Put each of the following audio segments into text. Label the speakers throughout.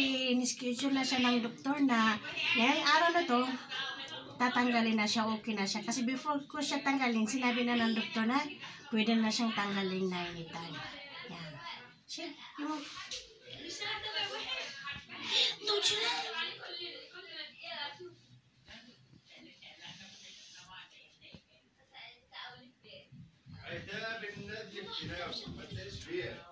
Speaker 1: In-schedule na siya ng doktor na ngayong araw na to, tatanggalin na siya, okay na siya. Kasi before ko siya tanggalin, sinabi na ng doktor na pwede na siyang tanggalin na anytime. Yan. Siya, yung... Don't you know?
Speaker 2: ده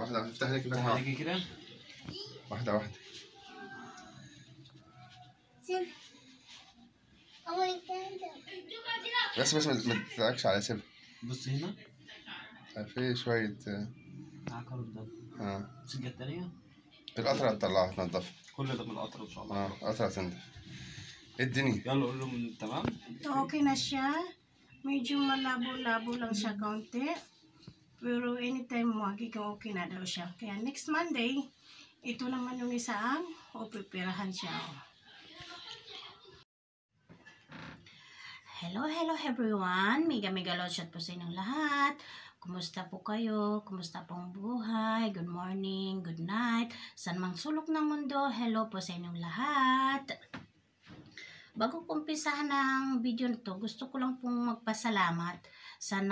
Speaker 2: واحدة واحدة. واحدة افتح لك فتحة واحدة
Speaker 3: كده.
Speaker 2: واحدة واحدة. بس بس ما تتعكش على سيب
Speaker 3: بص هنا.
Speaker 2: في شوية
Speaker 3: معاك قدام
Speaker 2: آه.
Speaker 3: السجة التانية
Speaker 2: القطرة هتطلعها تنضف
Speaker 3: كل ده من القطر إن شاء الله.
Speaker 2: آه القطرة هتنضف. إيه الدنيا
Speaker 3: يلا قول لهم تمام.
Speaker 1: na siya. Medyo malabo-labo lang siya kaunti. Pero anytime mo, magiging okay na daw siya. Kaya next Monday, ito naman yung isa ang opipirahan siya. Hello, hello everyone. Mega mega shot po sa inyong lahat. Kumusta po kayo? Kumusta pong buhay? Good morning, good night. San mang sulok ng mundo, hello po sa inyong lahat. Bago ko umpisahan ng video nito, gusto ko lang pong magpasalamat sa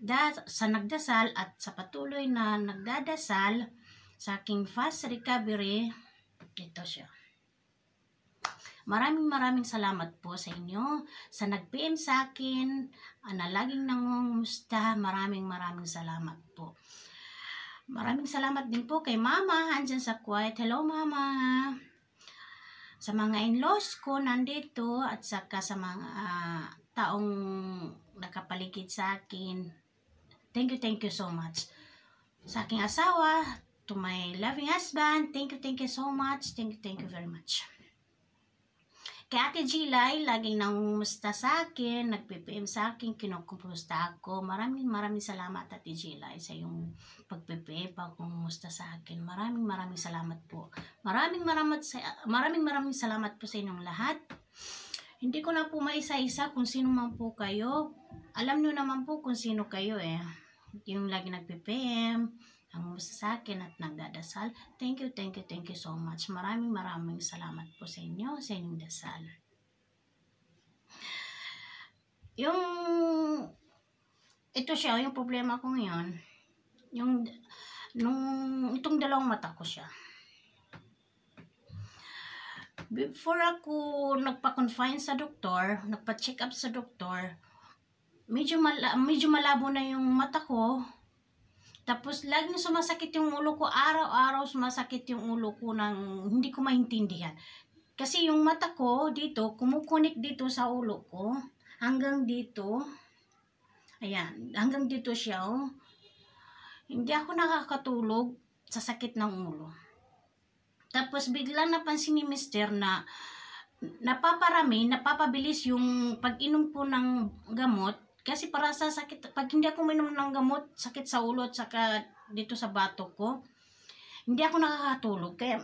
Speaker 1: nagda, sa nagdasal at sa patuloy na nagdadasal sa aking fast recovery. Ito siya. Maraming maraming salamat po sa inyo sa nag-PM sa akin, ah, na laging nangungumusta. Maraming maraming salamat po. Maraming salamat din po kay Mama, andyan sa quiet. Hello Mama! sa mga in-laws ko nandito at saka sa mga ah, taong nakapaligid sa akin. Thank you, thank you so much. Sa aking asawa, to my loving husband, thank you, thank you so much. Thank you, thank you very much. Kay Ate Gilay, laging nangumusta sa akin, nagpipm sa akin, kinukumusta ako. Maraming maraming salamat Ate Gilay sa iyong pagpipm, pagkumusta sa akin. Maraming maraming salamat po. Maraming maraming sa, maraming maraming salamat po sa inyong lahat. Hindi ko na po maisa-isa kung sino man po kayo. Alam niyo naman po kung sino kayo eh. Yung lagi nagpipm, ang sa akin at nagdadasal. Thank you, thank you, thank you so much. Maraming maraming salamat po sa inyo, sa inyong dasal. Yung, ito siya, yung problema ko ngayon, yung, nung, itong dalawang mata ko siya. Before ako nagpa-confine sa doktor, nagpa-check up sa doktor, medyo, mala, medyo malabo na yung mata ko, tapos laging sumasakit yung ulo ko, araw-araw sumasakit yung ulo ko ng hindi ko maintindihan. Kasi yung mata ko dito, kumukunik dito sa ulo ko, hanggang dito. Ayan, hanggang dito siya oh. Hindi ako nakakatulog sa sakit ng ulo. Tapos bigla napansin ni mister na napaparami, napapabilis yung pag-inom po ng gamot kasi para sa sakit, pag hindi ako minom ng gamot, sakit sa ulo at saka dito sa batok ko, hindi ako nakakatulog. Kaya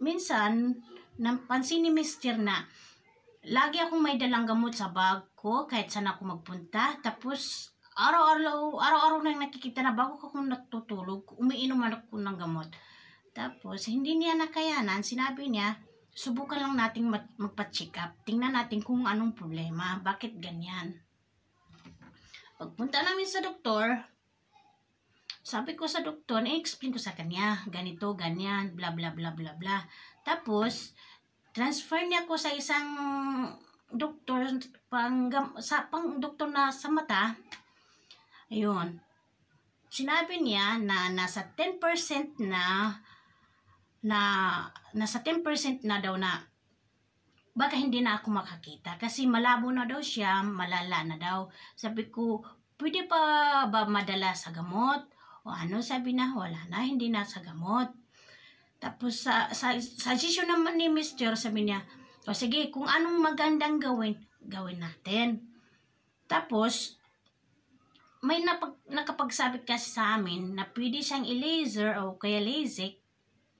Speaker 1: minsan, napansin ni mister na lagi akong may dalang gamot sa bag ko kahit saan ako magpunta. Tapos araw-araw, araw-araw na nakikita na bago ako natutulog, umiinom ako ng gamot. Tapos, hindi niya nakayanan, sinabi niya, subukan lang nating mag- magpa-check up. Tingnan natin kung anong problema, bakit ganyan. Pagpunta namin sa doktor, sabi ko sa doktor, i-explain ko sa kanya, ganito, ganyan, bla bla bla bla bla. Tapos, transfer niya ko sa isang doktor, pang, sa, pang doktor na sa mata. Ayun. Sinabi niya na nasa 10% na na nasa 10% na daw na baka hindi na ako makakita kasi malabo na daw siya, malala na daw. Sabi ko, pwede pa ba madala sa gamot? O ano, sabi na, wala na, hindi na sa gamot. Tapos sa, sa suggestion naman ni Mr. sabi niya, o sige, kung anong magandang gawin, gawin natin. Tapos, may napag, nakapagsabit kasi sa amin na pwede siyang i-laser o kaya LASIK.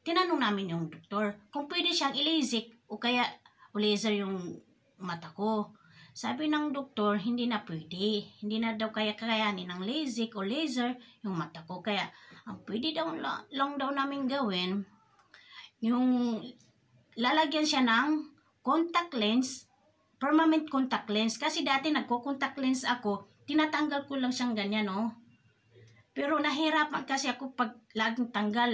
Speaker 1: Tinanong namin yung doktor kung pwede siyang i-LASIK o kaya o laser yung mata ko. Sabi ng doktor, hindi na pwede. Hindi na daw kaya kakayanin ng LASIK o laser yung mata ko. Kaya, ang pwede daw la- lang daw namin gawin, yung lalagyan siya ng contact lens, permanent contact lens. Kasi dati nagko-contact lens ako, tinatanggal ko lang siyang ganyan, no? Pero nahirapan kasi ako pag laging tanggal,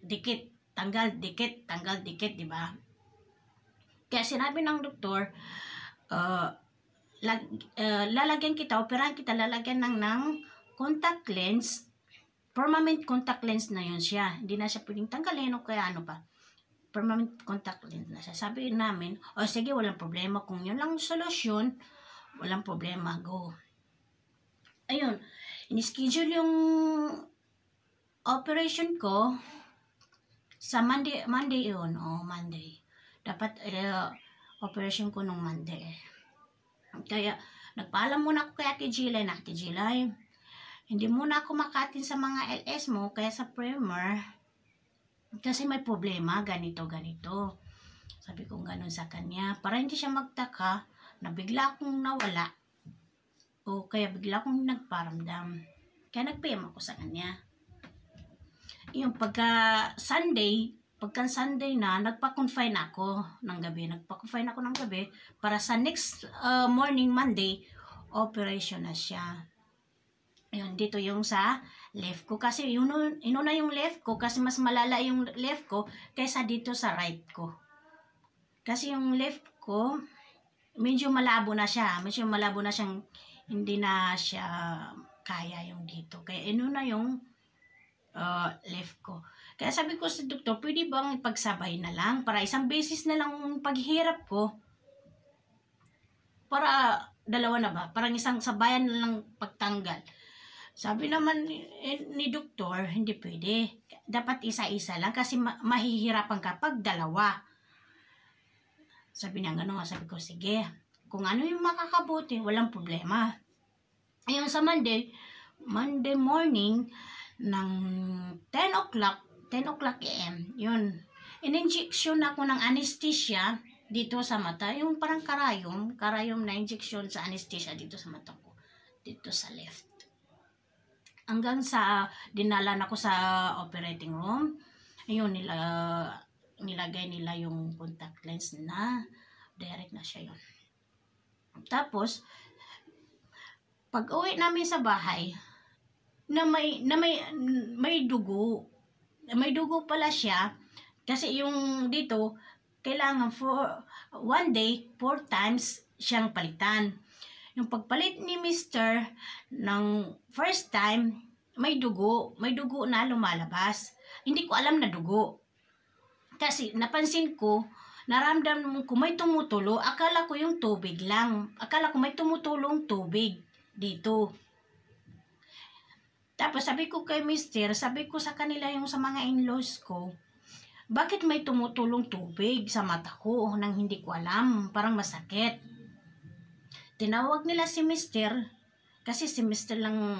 Speaker 1: dikit, tanggal, dikit, tanggal, dikit, di ba? Kaya sinabi ng doktor, uh, lag, uh, lalagyan kita, operahan kita, lalagyan ng, ng contact lens, permanent contact lens na yun siya. Hindi na siya pwedeng tanggalin o kaya ano pa. Permanent contact lens na siya. Sabi namin, o sige, walang problema. Kung yun lang solusyon, walang problema, go. Ayun, in-schedule yung operation ko sa Monday, Monday yun, o Monday. Dapat uh, operation ko nung Monday. Kaya, nagpaalam muna ako kay Ate Gilay na Ate Gilay. Hindi muna ako makatin sa mga LS mo, kaya sa primer, kasi may problema, ganito, ganito. Sabi ko ganun sa kanya, para hindi siya magtaka na bigla akong nawala o kaya bigla akong nagparamdam. Kaya nag-PM ako sa kanya. Yung pagka Sunday, pagka Sunday na, nagpa-confine ako ng gabi. Nagpa-confine ako ng gabi para sa next uh, morning, Monday, operation na siya. Ayun, dito yung sa left ko. Kasi yun, inuna yung left ko kasi mas malala yung left ko kaysa dito sa right ko. Kasi yung left ko, medyo malabo na siya. Medyo malabo na siyang hindi na siya kaya yung dito. Kaya inuna yung uh, left ko. Kaya sabi ko sa doktor, pwede bang ipagsabay na lang para isang beses na lang yung paghirap ko para dalawa na ba? Parang isang sabayan na lang pagtanggal. Sabi naman ni, eh, ni doktor, hindi pwede. Dapat isa-isa lang kasi ma- mahihirapan ka pag dalawa. Sabi niya gano'n, sabi ko, sige. Kung ano yung makakabuti, walang problema. Ayun sa Monday, Monday morning, ng 10 o'clock, 10 o'clock AM, yun. In-injection ako ng anesthesia dito sa mata. Yung parang karayom, karayom na injection sa anesthesia dito sa mata ko. Dito sa left. Hanggang sa dinala na ko sa operating room. Ayun, nila, nilagay nila yung contact lens na direct na siya yun. Tapos, pag uwi namin sa bahay, na may na may may dugo. May dugo pala siya kasi yung dito kailangan for one day four times siyang palitan. Yung pagpalit ni Mr. ng first time, may dugo, may dugo na lumalabas. Hindi ko alam na dugo. Kasi napansin ko, naramdam ko may tumutulo, akala ko yung tubig lang. Akala ko may tumutulong tubig dito. Tapos sabi ko kay mister, sabi ko sa kanila yung sa mga in-laws ko, bakit may tumutulong tubig sa mata ko nang hindi ko alam, parang masakit. Tinawag nila si mister, kasi si mister lang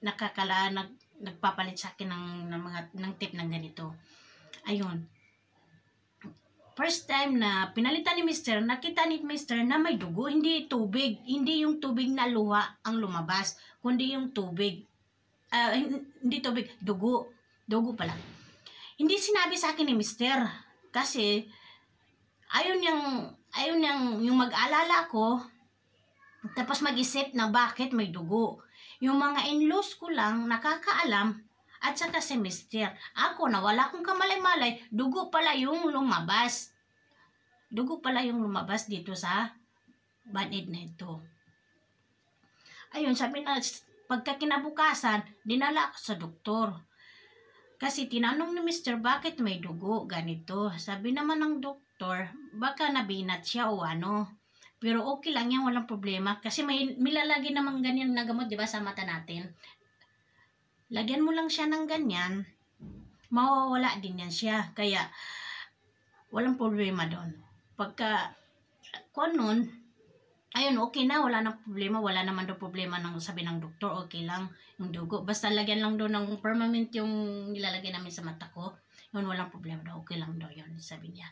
Speaker 1: nakakala, nag, nagpapalit sa akin ng, ng, mga, ng tip ng ganito. Ayun. First time na pinalitan ni mister, nakita ni mister na may dugo, hindi tubig. Hindi yung tubig na luha ang lumabas, kundi yung tubig uh, hindi tubig, dugo. Dugo pala. Hindi sinabi sa akin ni mister. Kasi, ayun yung, ayun yung, yung mag-alala ko, tapos mag-isip na bakit may dugo. Yung mga in-laws ko lang nakakaalam at saka si mister. Ako na wala akong kamalay-malay, dugo pala yung lumabas. Dugo pala yung lumabas dito sa banid na ito. Ayun, sabi na, Pagka kinabukasan, dinala ako sa doktor. Kasi tinanong ni Mr. bakit may dugo, ganito. Sabi naman ng doktor, baka nabinat siya o ano. Pero okay lang yan, walang problema. Kasi may milalagay naman ganyan na gamot, di ba, sa mata natin. Lagyan mo lang siya ng ganyan, mawawala din yan siya. Kaya, walang problema doon. Pagka, kung nun, ayun, okay na, wala nang problema, wala naman daw problema ng sabi ng doktor, okay lang yung dugo. Basta lagyan lang daw ng permanent yung nilalagay namin sa mata ko. Yun, walang problema daw, okay lang daw yun, sabi niya.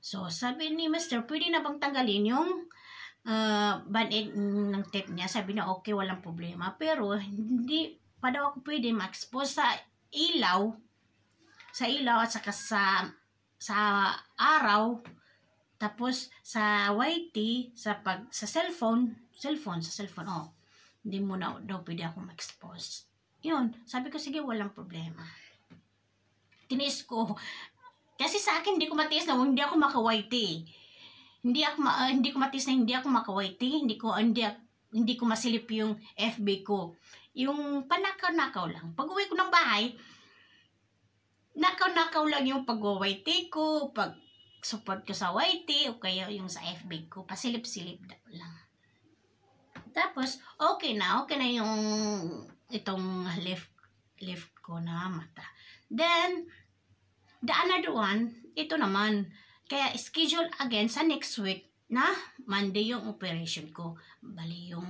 Speaker 1: So, sabi ni Master, pwede na bang tanggalin yung uh, band-aid ng tape niya. Sabi na okay, walang problema. Pero hindi pa daw ako pwede ma-expose sa ilaw. Sa ilaw at saka sa, sa araw. Tapos sa YT, sa pag sa cellphone, cellphone, sa cellphone, oh. Hindi mo na daw pwede ako ma-expose. Yun, sabi ko sige, walang problema. Tinis ko. Kasi sa akin, hindi ko matiis na hindi ako maka-YT. Hindi ako ma- ah, hindi ko matiis na hindi ako maka-YT, hindi ko hindi hindi ko masilip yung FB ko. Yung panakaw-nakaw lang. Pag uwi ko ng bahay, nakaw-nakaw lang yung pag-YT ko, pag support ko sa YT o kaya yung sa FB ko, pasilip-silip lang. Tapos, okay na, okay na yung itong left left ko na mata. Then, the another one, ito naman, kaya schedule again sa next week na Monday yung operation ko. Bali yung,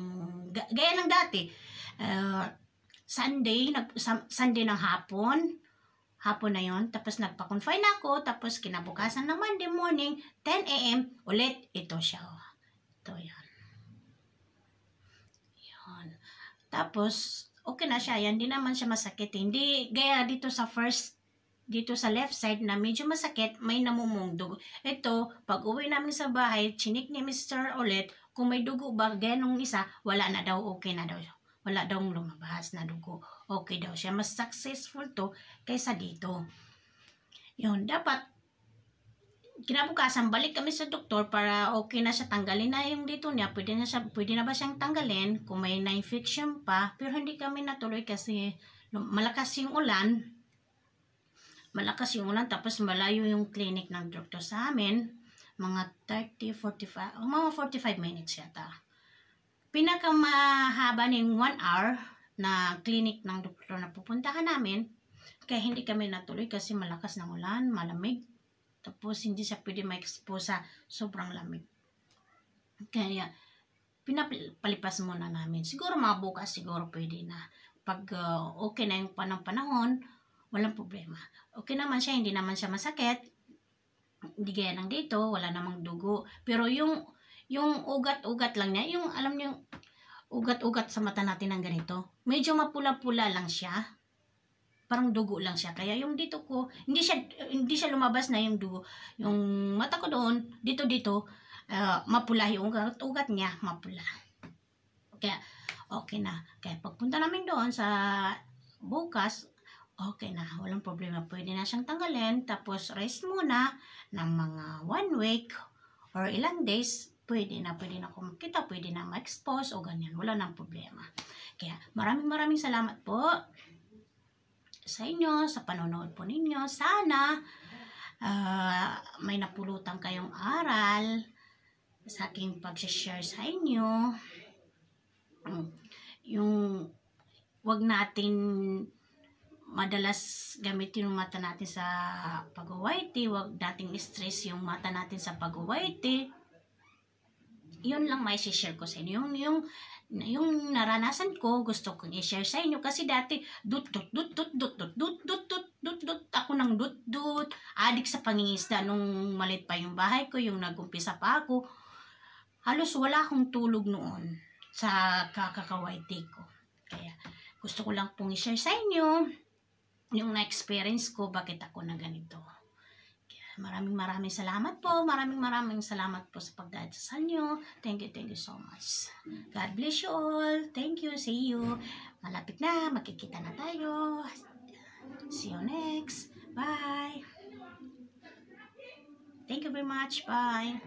Speaker 1: ga- gaya ng dati, uh, Sunday, nag, Sunday ng hapon, hapon na yon tapos nagpa-confine ako, tapos kinabukasan ng Monday morning, 10 a.m., ulit, ito siya. oh. Ito yan. Yan. Tapos, okay na siya. Yan, di naman siya masakit. Hindi, gaya dito sa first, dito sa left side na medyo masakit, may namumong. Ito, pag uwi namin sa bahay, chinik ni Mr. ulit, kung may dugo ba, gaya nung isa, wala na daw, okay na daw. Wala daw lumabas na dugo. Okay daw siya. Mas successful to kaysa dito. Yun, dapat kinabukasan balik kami sa doktor para okay na siya tanggalin na yung dito niya pwede na siya pwede na ba siyang tanggalin kung may na infection pa pero hindi kami natuloy kasi malakas yung ulan malakas yung ulan tapos malayo yung clinic ng doktor sa amin mga 30 45 oh, mga 45 minutes yata pinakamahaba ng 1 hour na clinic ng doktor na pupuntahan namin kaya hindi kami natuloy kasi malakas ng ulan malamig tapos, hindi siya pwede ma-expose sa sobrang lamig. Kaya, pinapalipas muna namin. Siguro mga bukas, siguro pwede na. Pag uh, okay na yung panang panahon, walang problema. Okay naman siya, hindi naman siya masakit. Hindi gaya ng dito, wala namang dugo. Pero yung, yung ugat-ugat lang niya, yung alam niyo, yung ugat-ugat sa mata natin ng ganito, medyo mapula-pula lang siya parang dugo lang siya. Kaya yung dito ko, hindi siya hindi siya lumabas na yung dugo. Yung mata ko doon, dito dito, uh, mapula yung ugat, niya, mapula. Kaya okay na. Kaya pagpunta namin doon sa bukas, okay na, walang problema. Pwede na siyang tanggalin, tapos rest muna ng mga one week or ilang days, pwede na, pwede na kumikita, pwede na ma-expose o ganyan. Wala nang problema. Kaya maraming maraming salamat po sa inyo, sa panonood po ninyo. Sana uh, may napulutan kayong aral sa aking pag-share sa inyo. Yung wag natin madalas gamitin yung mata natin sa pag-uwaiti, wag nating stress yung mata natin sa pag-uwaiti. Yun lang may share ko sa inyo. Yung, yung yung naranasan ko, gusto kong i-share sa inyo kasi dati dut dut dut dut dut dut dut dut dut dut dut ako ng dut dut adik sa pangingisda nung malit pa yung bahay ko, yung nagumpisa pa ako. Halos wala akong tulog noon sa kakakawaiti ko. Kaya gusto ko lang pong i-share sa inyo yung na-experience ko bakit ako na ganito. Maraming maraming salamat po. Maraming maraming salamat po sa pagdadasal nyo. Thank you, thank you so much. God bless you all. Thank you. See you. Malapit na. Magkikita na tayo. See you next. Bye. Thank you very much. Bye.